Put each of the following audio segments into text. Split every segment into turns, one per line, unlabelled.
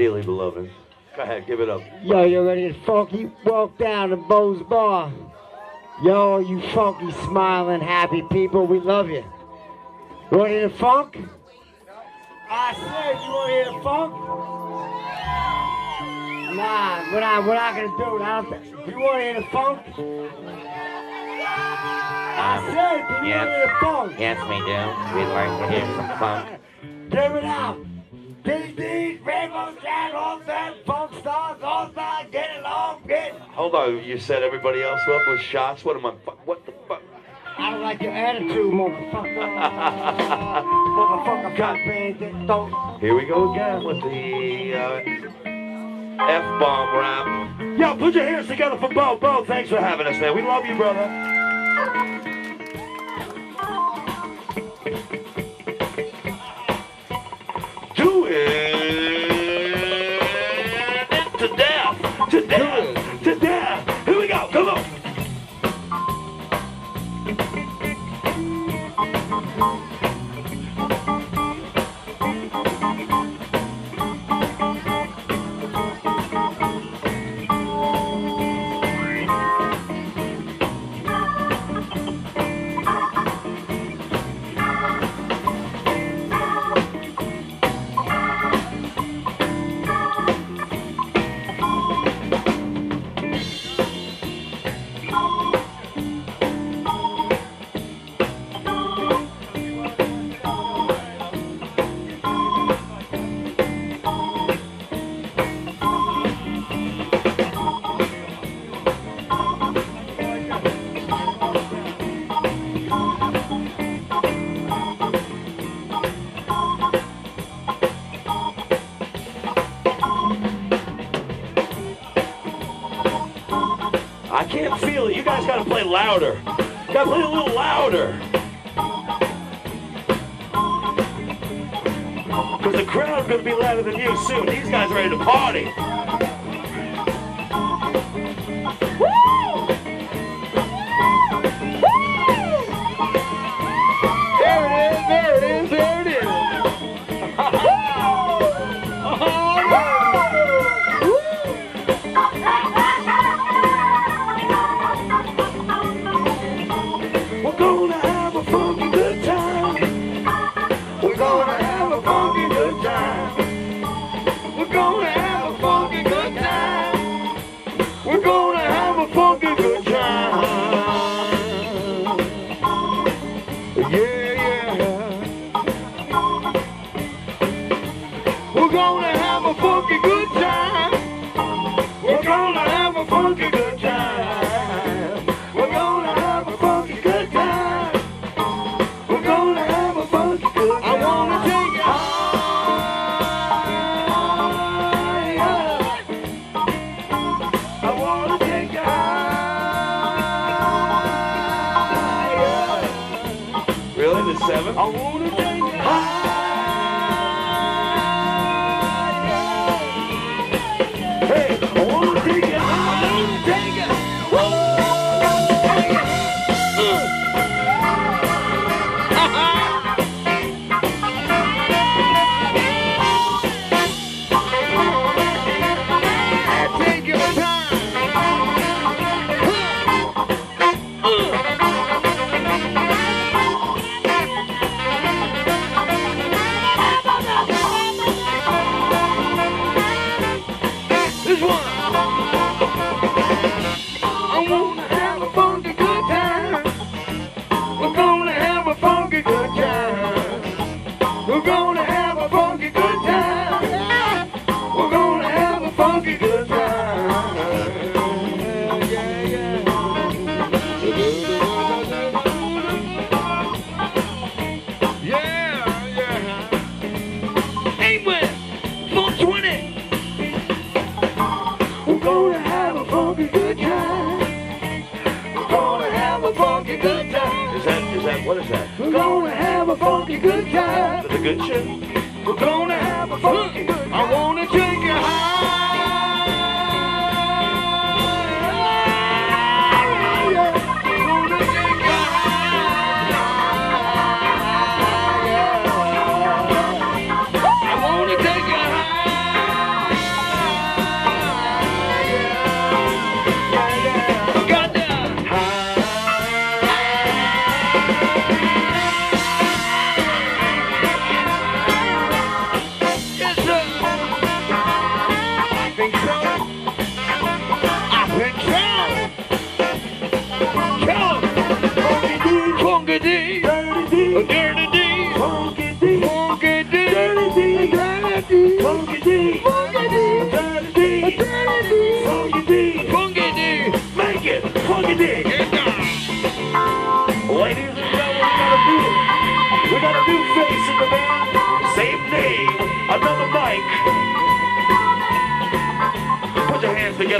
dearly beloved. Go ahead, give it up.
Yo, you ready to funky walk down to Beau's Bar? Yo, you funky, smiling, happy people, we love you. You want to hear the funk? I said, you want to hear the funk? Nah, we're not, we're not gonna do it. I don't. You want to hear the funk? I said, do you
Yes.
want to hear the funk?
Yes, we do. We'd like to hear some funk.
Give it up. DDs, Rainbow Jack, all that, funk stars, all that, get along, get.
Hold on, you set everybody else up with shots? What am I, what the fuck?
I don't like your attitude, motherfucker. motherfucker, fuck band, don't.
Here we go again with the uh, F-bomb rap. Yo, put your hands together for Beau. Beau, thanks for having us, man. We love you, brother. Louder. Gotta play a little louder. Because the crowd's gonna be louder than you soon. These guys are ready to party.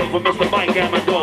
For Mr. Mike Amendola.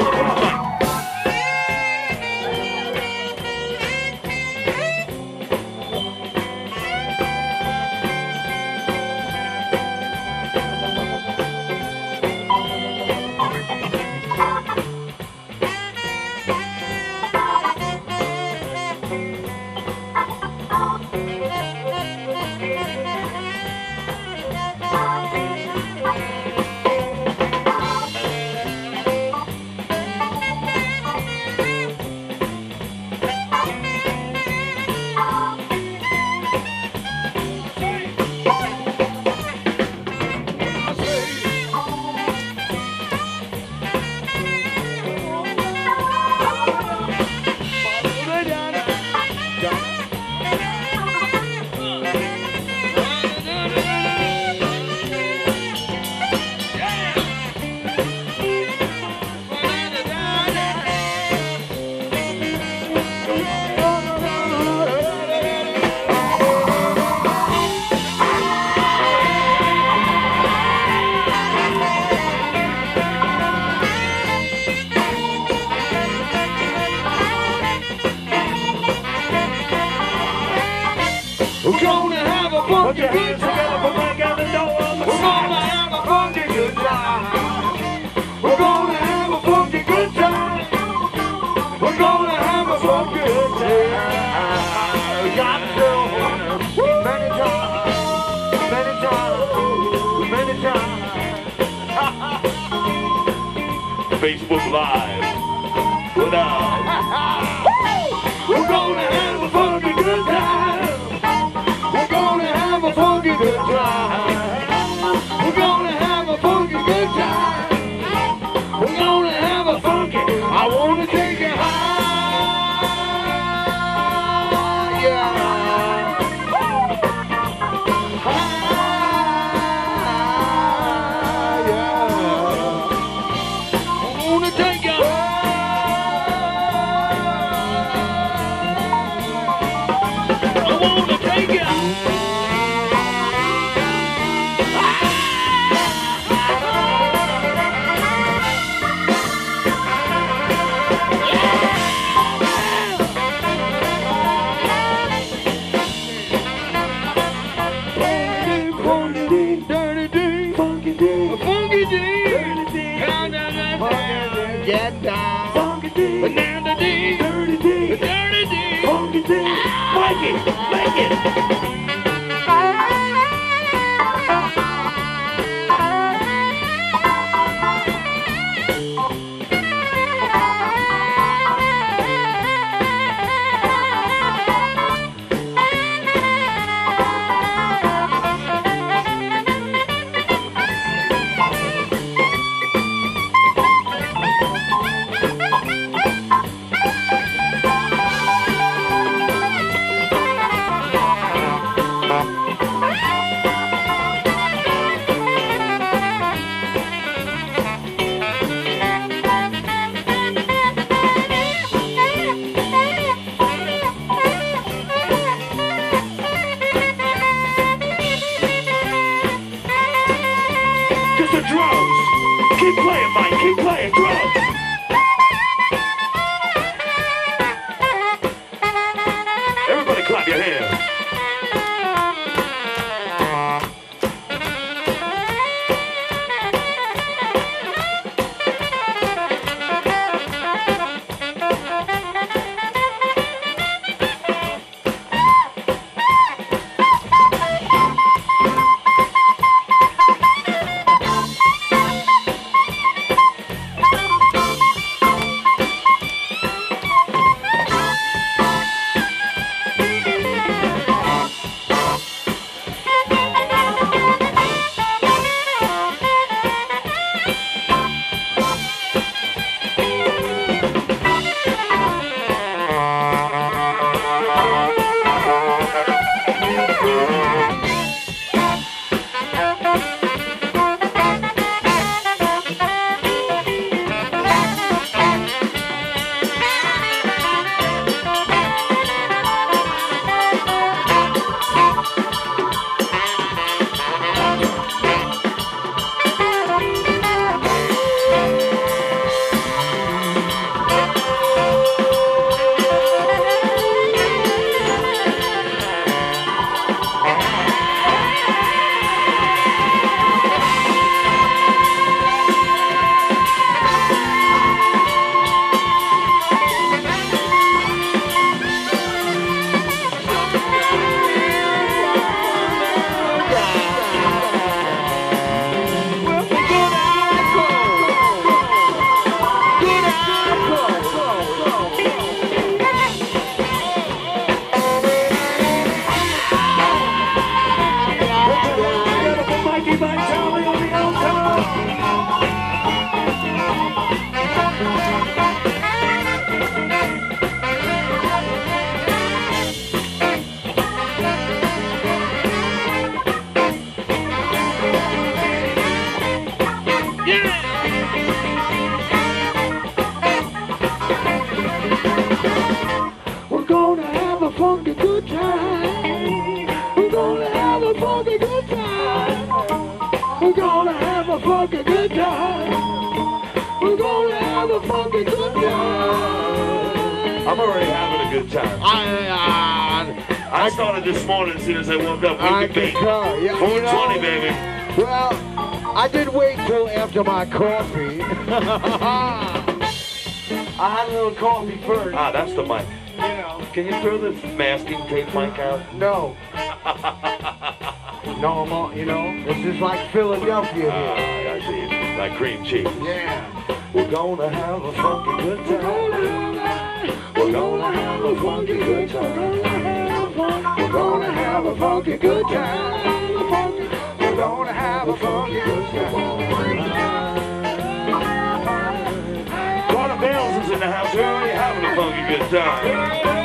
of my coffee. I had a little coffee first.
Ah, that's the mic.
You know.
Can you throw the masking tape mic out?
No. no, I'm all, you know, this is like Philadelphia
ah,
here.
I see. Like cream cheese.
Yeah.
We're gonna have a funky good time.
We're gonna have a funky good time. We're gonna have a funky good time. We're gonna have a funky good time.
in the house. We're already having a funky good time.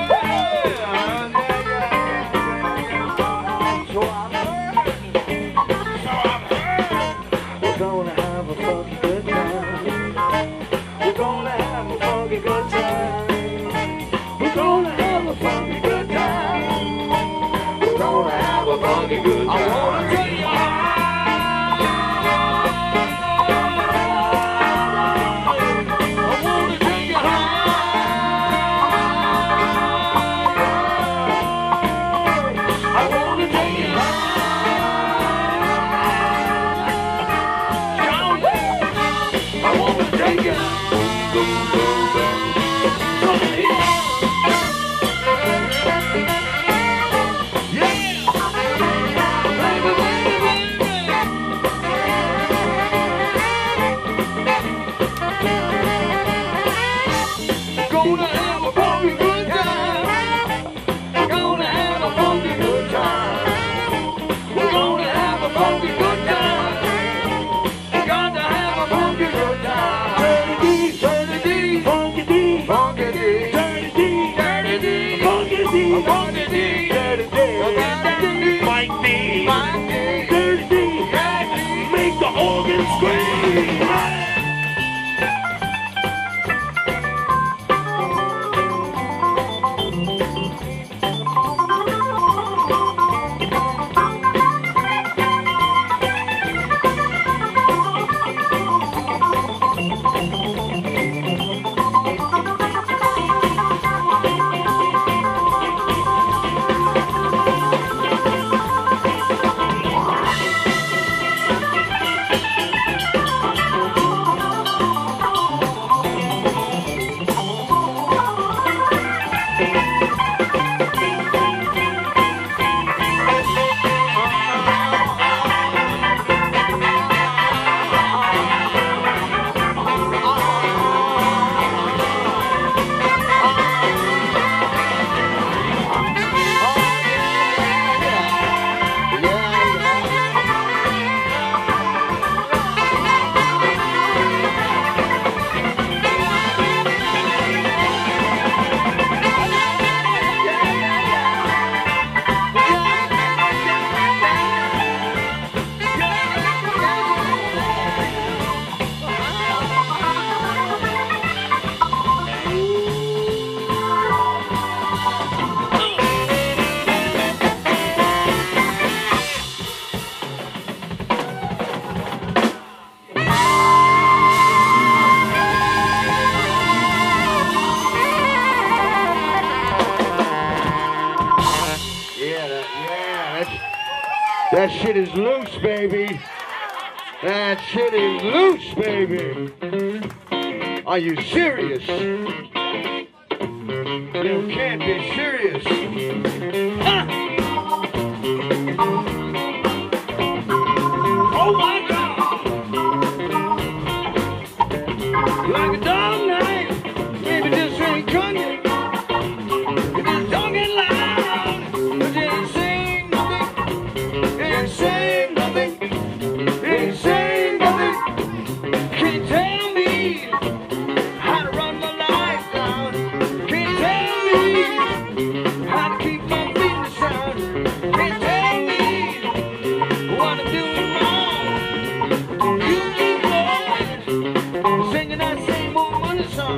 Are you serious?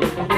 thank you.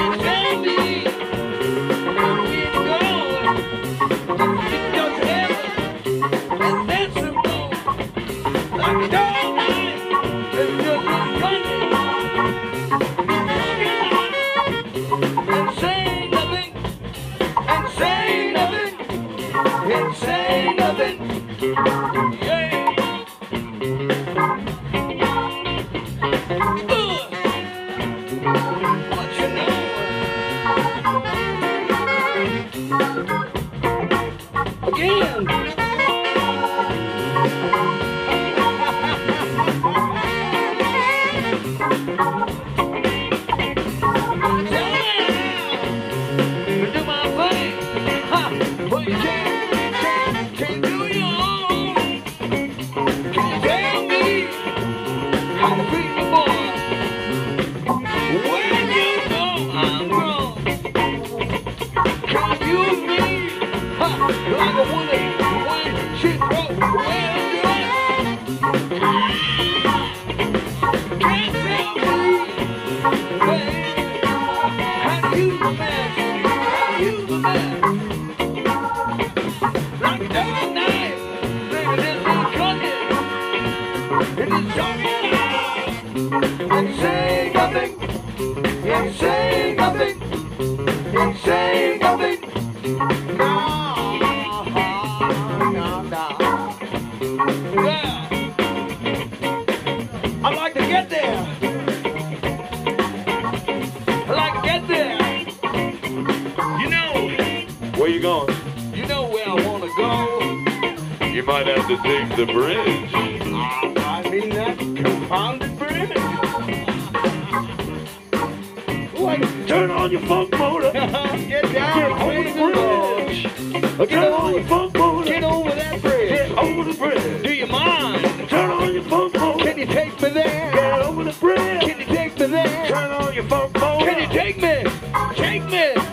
You
might have to dig the bridge.
I mean that compounded bridge.
Turn on your funk motor.
Get down. Get over
the bridge.
Get
turn on your funk motor.
Get over that bridge.
Get over the bridge.
Do you mind?
Turn on your funk motor.
Can you take me there?
Get over the bridge.
Can you take me there?
Turn on your funk motor.
Can you take me? Take me.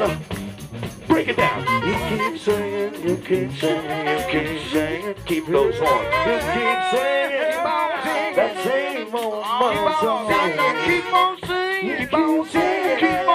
anthem. Break it down. You keep saying, you keep saying, you keep saying, Keep those horns. You keep
saying,
That same old
mother
song.
Keep on singing.
Keep on singing.
Keep on singing.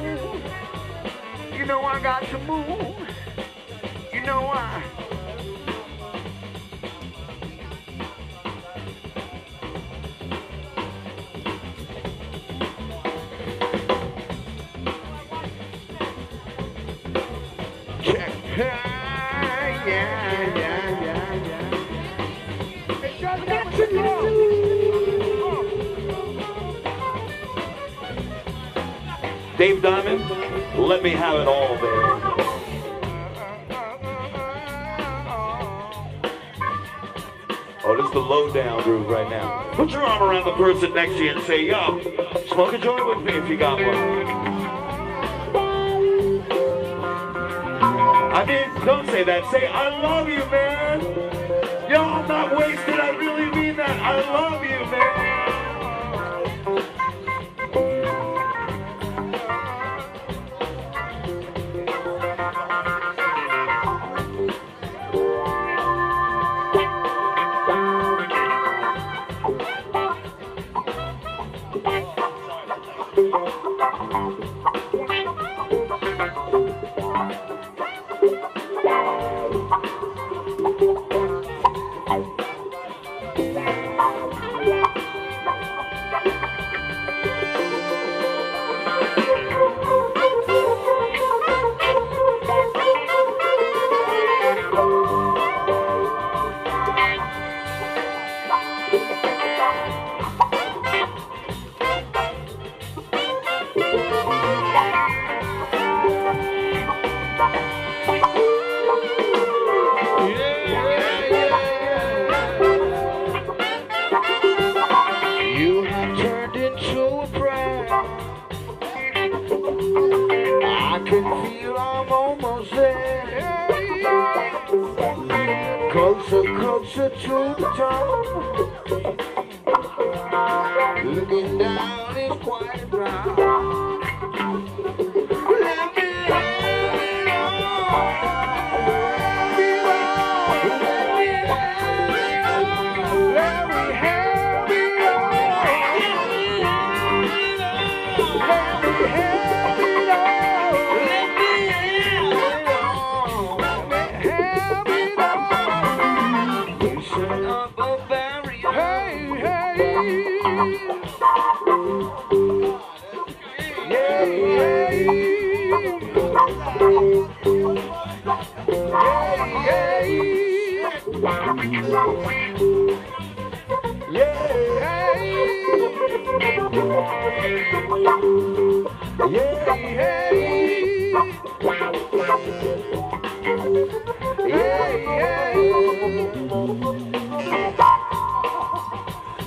Move. You know I got to move. You know I.
Diamond, let me have it all, baby. Oh, this is the low down groove right now. Put your arm around the person next to you and say, yo, smoke a joint with me if you got one. I mean, don't say that. Say, I love you, man. Yo, I'm not wasted. I really mean that. I love you, man.
Closer to the top. Looking down is quite yeah.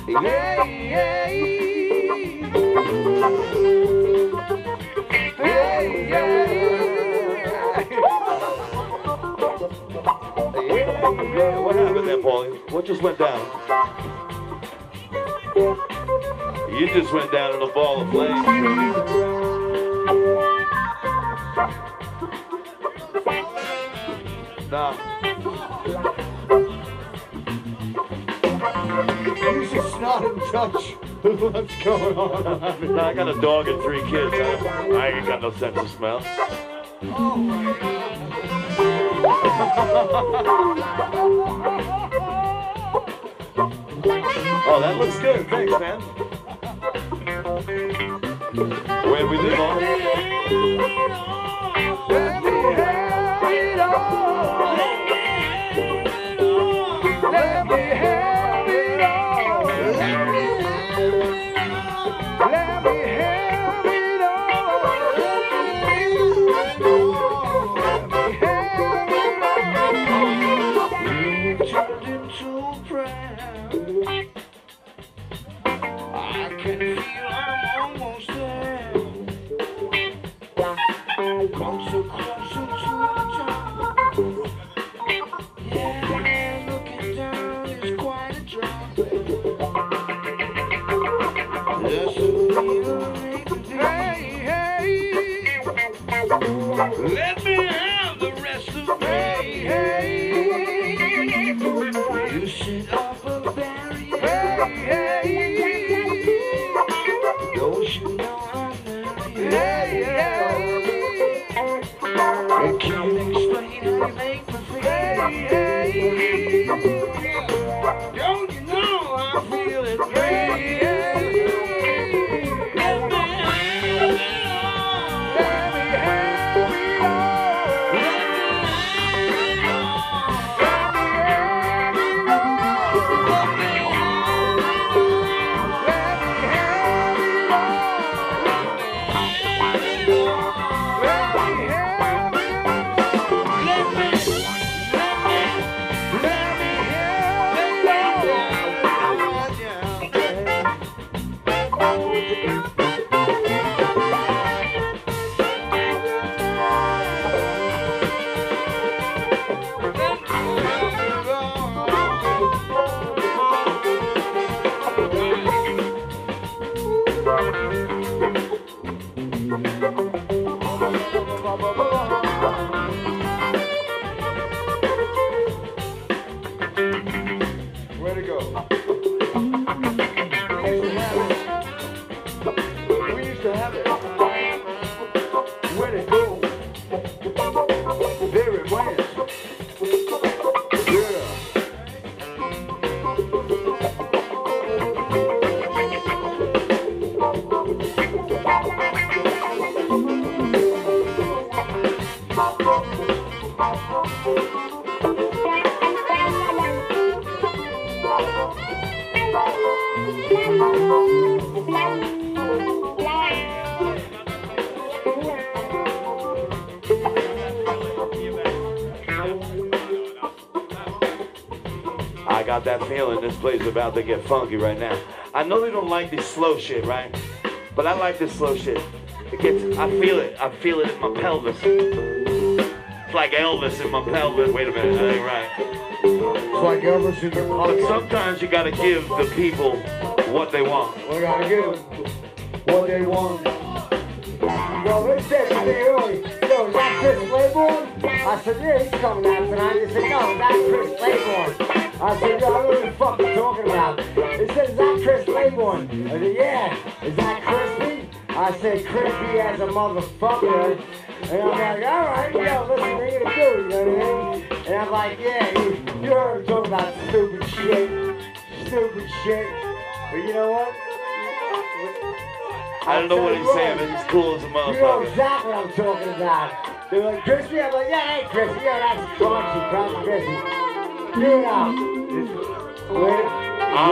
Yeah,
just went down? You just went down in a ball of flames. Nah,
He's just not in touch with what's going on.
nah, I got a dog and three kids. I, I ain't got no sense of smell. Oh, Oh, that looks good. Thanks, man. Where we live on.
Let me have it all.
Place about to get funky right now. I know they don't like this slow shit, right? But I like this slow shit. It gets, I feel it. I feel it in my pelvis. It's like Elvis in my pelvis. Wait a minute, that ain't right.
It's like Elvis in the
But sometimes you gotta give the people what they want.
We gotta give them what they want. Well, they said to me early, yo, is that Chris Claiborne? I said, yeah, he's coming out tonight. They said, no, that's Chris Claiborne. I said, yo, I don't know what the fuck you're talking about. They said, is that Chris Claiborne? I said, yeah. Is that crispy? I said, crispy as a motherfucker. And I'm like, all right, yo, listen, you gonna do? You know what I mean? And I'm like, yeah, you, you heard him talking about stupid shit. Stupid shit. But you know what?
I don't know what he's saying, but he's cool as a motherfucker.
You know exactly what I'm talking about. They're like, crispy? I'm like, yeah, hey, crispy. Yeah, that's crunchy, crunchy, crispy. You know. Where,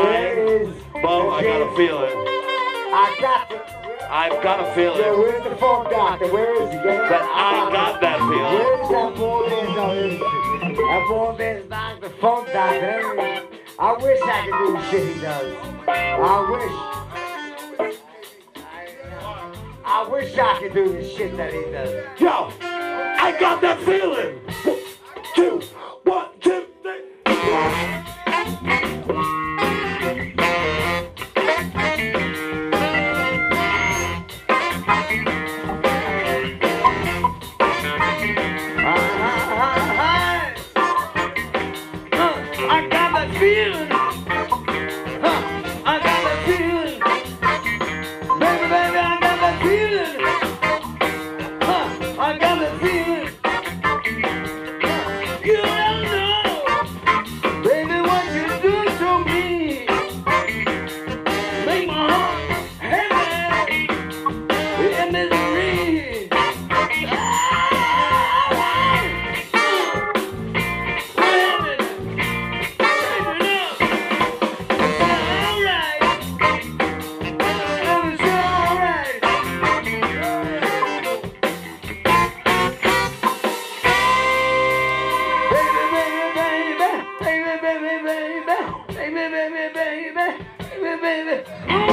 where is...
Beau, I got a feeling.
I got the...
I've got a feeling.
Yeah, where's the funk doctor? Where is he? Him
that. I got that feeling.
Where is that poor man's no? That poor man's not the funk doctor. I wish I could do the shit he does. I wish. I wish I could do the shit that he does.
Yo, I got that feeling. One, two, one, two, three.
eve eve.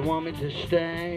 You want me to stay.